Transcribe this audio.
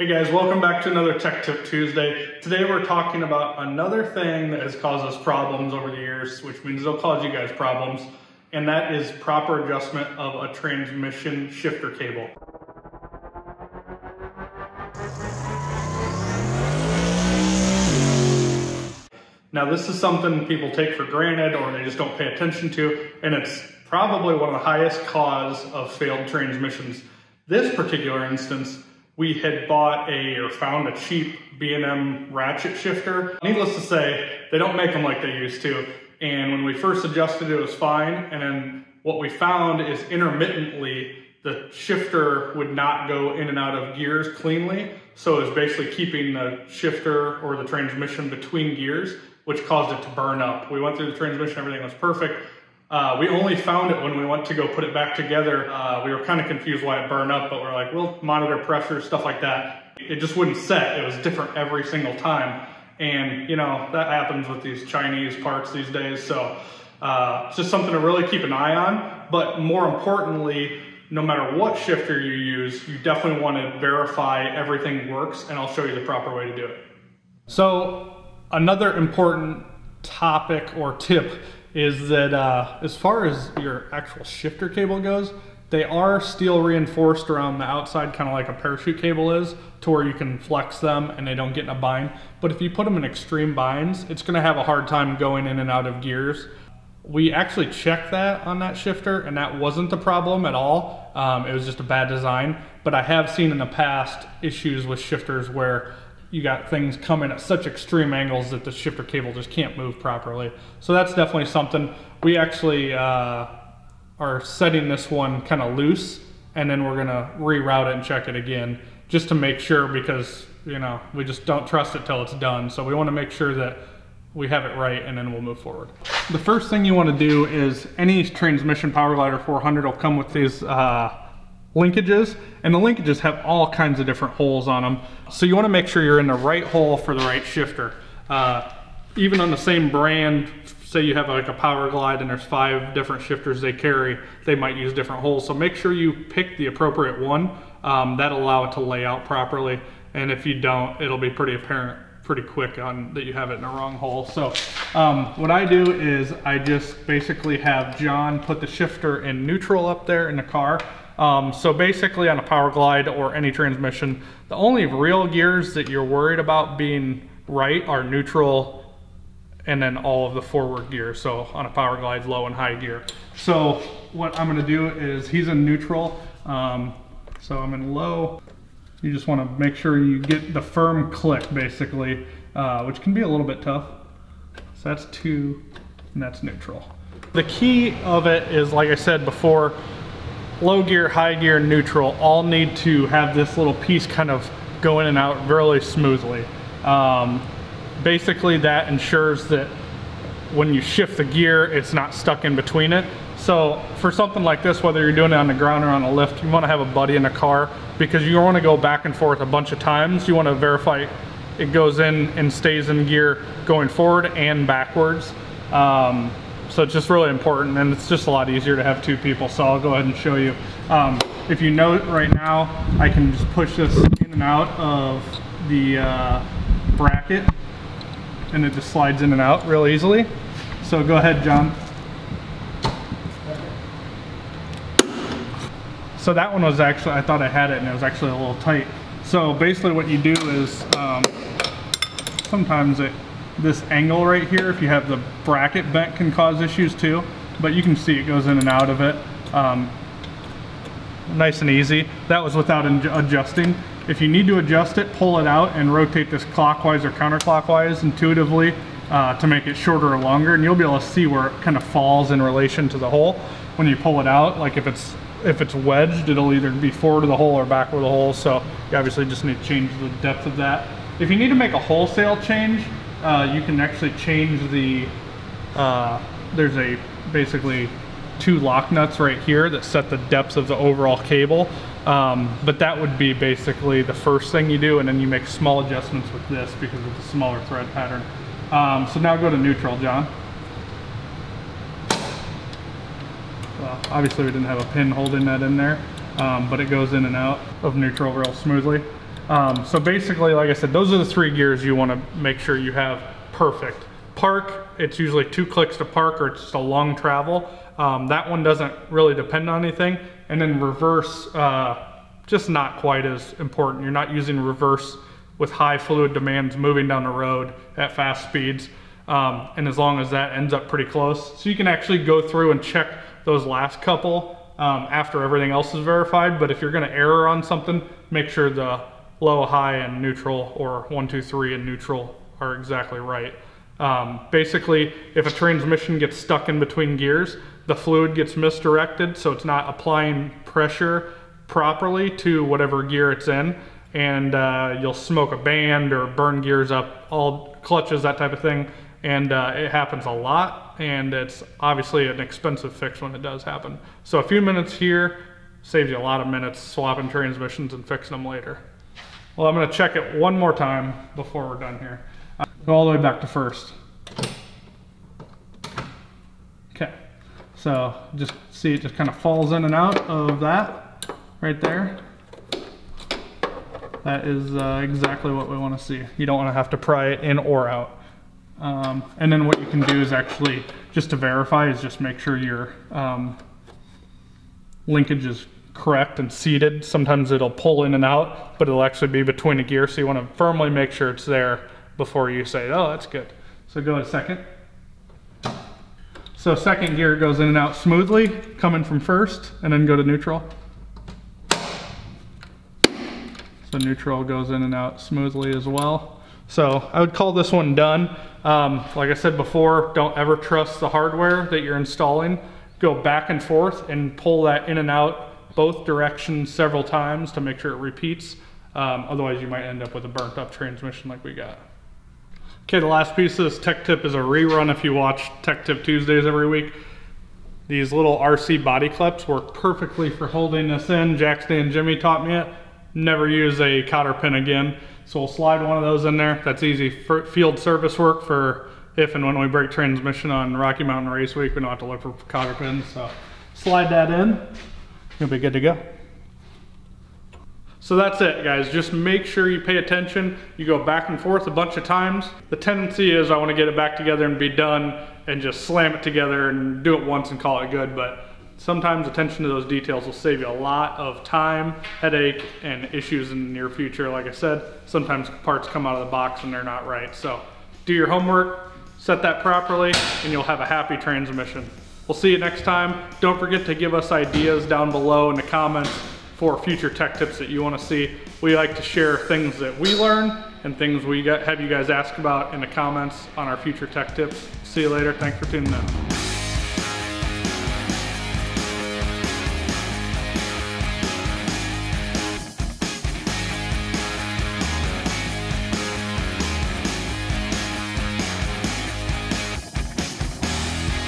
Hey guys, welcome back to another Tech Tip Tuesday. Today we're talking about another thing that has caused us problems over the years, which means it'll cause you guys problems, and that is proper adjustment of a transmission shifter cable. Now this is something people take for granted or they just don't pay attention to, and it's probably one of the highest cause of failed transmissions. This particular instance we had bought a or found a cheap B&M ratchet shifter. Needless to say, they don't make them like they used to. And when we first adjusted it, it was fine. And then what we found is intermittently, the shifter would not go in and out of gears cleanly. So it was basically keeping the shifter or the transmission between gears, which caused it to burn up. We went through the transmission, everything was perfect. Uh, we only found it when we went to go put it back together. Uh, we were kind of confused why it burned up, but we're like, we'll monitor pressure, stuff like that. It just wouldn't set. It was different every single time. And, you know, that happens with these Chinese parts these days. So uh, it's just something to really keep an eye on. But more importantly, no matter what shifter you use, you definitely want to verify everything works, and I'll show you the proper way to do it. So another important topic or tip is that uh, as far as your actual shifter cable goes, they are steel reinforced around the outside, kind of like a parachute cable is, to where you can flex them and they don't get in a bind. But if you put them in extreme binds, it's gonna have a hard time going in and out of gears. We actually checked that on that shifter and that wasn't the problem at all. Um, it was just a bad design. But I have seen in the past issues with shifters where you got things coming at such extreme angles that the shifter cable just can't move properly. So that's definitely something. We actually uh, are setting this one kind of loose and then we're gonna reroute it and check it again just to make sure because you know we just don't trust it till it's done. So we wanna make sure that we have it right and then we'll move forward. The first thing you wanna do is any transmission power glider 400 will come with these uh, linkages and the linkages have all kinds of different holes on them. So you wanna make sure you're in the right hole for the right shifter. Uh, even on the same brand, say you have like a Powerglide and there's five different shifters they carry, they might use different holes. So make sure you pick the appropriate one. Um, that'll allow it to lay out properly. And if you don't, it'll be pretty apparent pretty quick on that you have it in the wrong hole. So um, what I do is I just basically have John put the shifter in neutral up there in the car um, so basically on a Powerglide or any transmission, the only real gears that you're worried about being right are neutral and then all of the forward gears. So on a Powerglide, low and high gear. So what I'm gonna do is he's in neutral. Um, so I'm in low. You just wanna make sure you get the firm click basically, uh, which can be a little bit tough. So that's two and that's neutral. The key of it is, like I said before, low gear, high gear, neutral all need to have this little piece kind of go in and out really smoothly. Um, basically that ensures that when you shift the gear, it's not stuck in between it. So for something like this, whether you're doing it on the ground or on a lift, you wanna have a buddy in the car because you wanna go back and forth a bunch of times. You wanna verify it goes in and stays in gear going forward and backwards. Um, so it's just really important and it's just a lot easier to have two people. So I'll go ahead and show you. Um, if you note right now, I can just push this in and out of the uh, bracket and it just slides in and out real easily. So go ahead, John. So that one was actually, I thought I had it and it was actually a little tight. So basically what you do is, um, sometimes it this angle right here, if you have the bracket bent can cause issues too, but you can see it goes in and out of it. Um, nice and easy. That was without adjusting. If you need to adjust it, pull it out and rotate this clockwise or counterclockwise intuitively uh, to make it shorter or longer, and you'll be able to see where it kind of falls in relation to the hole when you pull it out. Like if it's if it's wedged, it'll either be forward of the hole or back of the hole, so you obviously just need to change the depth of that. If you need to make a wholesale change, uh, you can actually change the, uh, there's a basically two lock nuts right here that set the depth of the overall cable. Um, but that would be basically the first thing you do and then you make small adjustments with this because it's a smaller thread pattern. Um, so now go to neutral, John. Well, obviously we didn't have a pin holding that in there, um, but it goes in and out of neutral real smoothly. Um, so basically, like I said, those are the three gears you want to make sure you have perfect. Park, it's usually two clicks to park or it's just a long travel. Um, that one doesn't really depend on anything. And then reverse, uh, just not quite as important. You're not using reverse with high fluid demands moving down the road at fast speeds. Um, and as long as that ends up pretty close. So you can actually go through and check those last couple um, after everything else is verified. But if you're gonna error on something, make sure the low, high, and neutral, or one, two, three and neutral are exactly right. Um, basically, if a transmission gets stuck in between gears, the fluid gets misdirected, so it's not applying pressure properly to whatever gear it's in, and uh, you'll smoke a band or burn gears up, all clutches, that type of thing, and uh, it happens a lot, and it's obviously an expensive fix when it does happen. So a few minutes here saves you a lot of minutes swapping transmissions and fixing them later. Well, I'm gonna check it one more time before we're done here. Go all the way back to first. Okay, so just see it just kind of falls in and out of that right there. That is uh, exactly what we want to see. You don't want to have to pry it in or out. Um, and then what you can do is actually, just to verify, is just make sure your um, linkage is correct and seated. Sometimes it'll pull in and out, but it'll actually be between a gear, so you want to firmly make sure it's there before you say, oh, that's good. So go to second. So second gear goes in and out smoothly, coming from first, and then go to neutral. So neutral goes in and out smoothly as well. So I would call this one done. Um, like I said before, don't ever trust the hardware that you're installing. Go back and forth and pull that in and out both directions several times to make sure it repeats. Um, otherwise you might end up with a burnt up transmission like we got. Okay, the last piece of this tech tip is a rerun if you watch Tech Tip Tuesdays every week. These little RC body clips work perfectly for holding this in. Jackstand Jimmy taught me it. Never use a cotter pin again. So we'll slide one of those in there. That's easy field service work for if and when we break transmission on Rocky Mountain Race Week. We don't have to look for cotter pins. So slide that in. You'll be good to go. So that's it guys, just make sure you pay attention. You go back and forth a bunch of times. The tendency is I wanna get it back together and be done and just slam it together and do it once and call it good, but sometimes attention to those details will save you a lot of time, headache, and issues in the near future. Like I said, sometimes parts come out of the box and they're not right. So do your homework, set that properly, and you'll have a happy transmission. We'll see you next time. Don't forget to give us ideas down below in the comments for future tech tips that you want to see. We like to share things that we learn and things we have you guys ask about in the comments on our future tech tips. See you later. Thanks for tuning in.